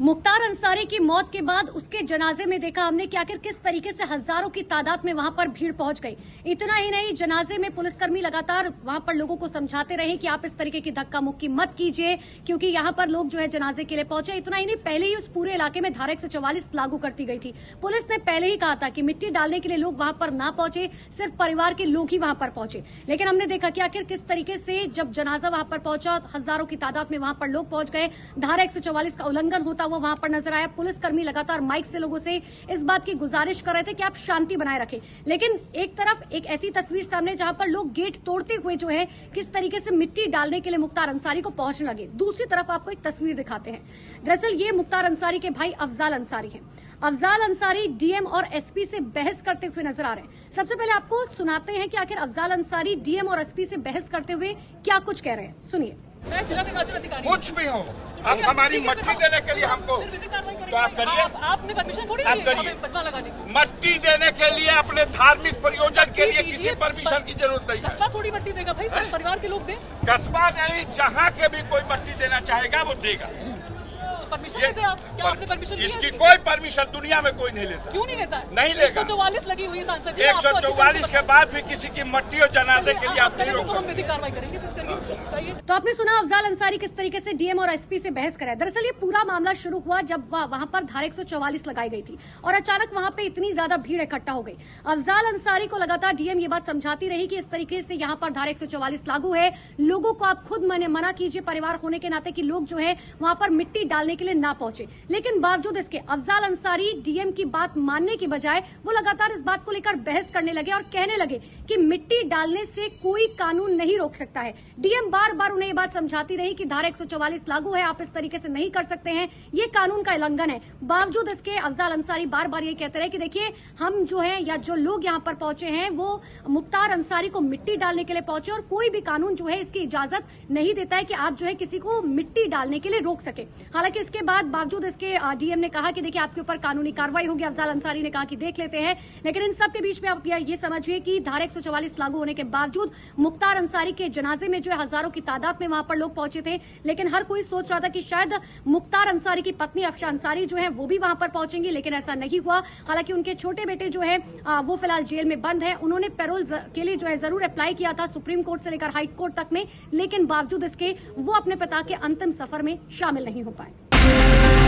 मुख्तार अंसारी की मौत के बाद उसके जनाजे में देखा हमने कि आखिर किस तरीके से हज़ारों की तादाद में वहाँ पर भीड़ पहुँच गई। इतना ही नहीं, जनाजे में पुलिसकर्मी लगातार वहाँ पर लोगों को समझाते रहे कि आप इस तरीके की धक्का मुक्की मत कीजिए, क्योंकि यहाँ पर लोग जो है जनाजे के लिए पहुँचे। इतना ही नहीं, पहले ही उस पूरे इलाके में धारा एक सौ चौवालीस लागू करती गई थी। पुलिस ने पहले ही कहा था कि मिट्टी डालने के लिए लोग वहाँ पर ना पहुँचे, सिर्फ़ परिवार के लोग ही वहाँ पर पहुँचे। लेकिन हमने देखा कि आखिर किस तरीके से जब जनाजा वहाँ पर पहुँचा हज़ारों की तादाद में वहाँ पर लोग पहुँच गए, धारा एक सौ चौवालीस का उल्लंघन होता हुआ वहाँ पर नज़र आया। पुलिसकर्मी लगातार माइक से लोगों से इस बात की गुजारिश कर रहे थे कि आप शांति बनाए रखें। लेकिन एक तरफ़ एक ऐसी तस्वीर सामने जहाँ पर लोग गेट तोड़ते हुए जो है, किस तरीके से मिट्टी डालने के लिए मुख्तार अंसारी को पहुँचने लगे। दूसरी तरफ़ आपको एक तस्वीर दिखाते हैं। दरअसल ये मुख्तार अंसारी के भाई अफजाल अंसारी है। अफजाल अंसारी डीएम और एसपी से बहस करते हुए नज़र आ रहे हैं। सबसे पहले आपको सुनाते हैं कि आखिर अफजाल अंसारी डीएम और एसपी से बहस करते हुए क्या कुछ कह रहे हैं। सुनिए। कुछ भी हो। आप हमारी मट्टी देने के लिए हमको तो आप करिए? आपने परमिशन थोड़ी आप करिए। मट्टी देने के लिए अपने धार्मिक प्रयोजन के लिए किसी परमिशन की ज़रूरत नहीं है। कस्बा थोड़ी मट्टी देगा भाई परिवार के लोग दे। कस्बा नहीं जहाँ के भी कोई मट्टी देना चाहेगा वो देगा। परमिशन लेते आप? क्या आपने परमिशन लिया इसकी? कोई परमिशन दुनिया में कोई नहीं लेता। क्यों नहीं लेता? नहीं लेगा। चौवालीस लगी हुई सांसद जी, एक सौ से चौवालीस के बाद भी किसी की मट्टी और जनाजे के लिए आप नहीं रोक तो सकते। कार्रवाई करेंगे तो आपने सुना अफजाल अंसारी किस तरीके से डीएम और एसपी से बहस कराया? दरअसल ये पूरा मामला शुरू हुआ जब वह वहाँ पर धारा एक सौ चौवालीस लगाई गई थी और अचानक वहाँ पे इतनी ज़्यादा भीड़ इकट्ठा हो गई। अफजाल अंसारी को लगातार डीएम ये बात समझाती रही कि इस तरीके से यहाँ पर धारा एक सौ चौवालीस लागू है। लोगों को आप खुद मने मना कीजिए परिवार होने के नाते कि लोग जो है वहाँ पर मिट्टी डालने के लिए ना पहुँचे। लेकिन बावजूद इसके, अफजाल अंसारी डीएम की बात मानने की बजाय वो लगातार इस बात को लेकर बहस करने लगे और कहने लगे कि मिट्टी डालने से कोई कानून नहीं रोक सकता है। डीएम बार बार उन्हें ये बात समझाती रही कि धारा एक लागू है, आप इस तरीके से नहीं कर सकते हैं। ये कानून का उल्लंघन है। बावजूद इसके, अफजाल अंसारी बार बार ये कहते रहे कि देखिए, हम जो है या जो लोग यहाँ पर पहुँचे हैं, वो मुख्तार अंसारी को मिट्टी डालने के लिए पहुँचे और कोई भी कानून जो है इसकी इजाज़त नहीं देता है कि आप जो है किसी को मिट्टी डालने के लिए रोक सके। हालाँकि इसके बाद बावजूद इसके डीएम ने कहा कि देखिए, आपके ऊपर कानूनी कार्रवाई होगी। अफजाल अंसारी ने कहा कि देख लेते हैं। लेकिन इन सब के बीच में आप ये समझिए कि धारा एक लागू होने के बावजूद मुख्तार अंसारी के जनाजे में जो है हज़ारों की तादाद में वहाँ पर लोग पहुँचे थे। लेकिन हर कोई सोच रहा था कि शायद मुख्तार अंसारी की पत्नी अफशा अंसारी जो है, वो भी वहाँ पर पहुंचेंगी। लेकिन ऐसा नहीं हुआ। हालाँकि उनके छोटे बेटे जो है वो फ़िलहाल जेल में बंद है। उन्होंने पेरोल के लिए जो है ज़रूर अप्लाई किया था सुप्रीम कोर्ट से लेकर हाईकोर्ट तक में। लेकिन बावजूद इसके, वो अपने पिता के अंतिम सफ़र में शामिल नहीं हो पाए। Thank you.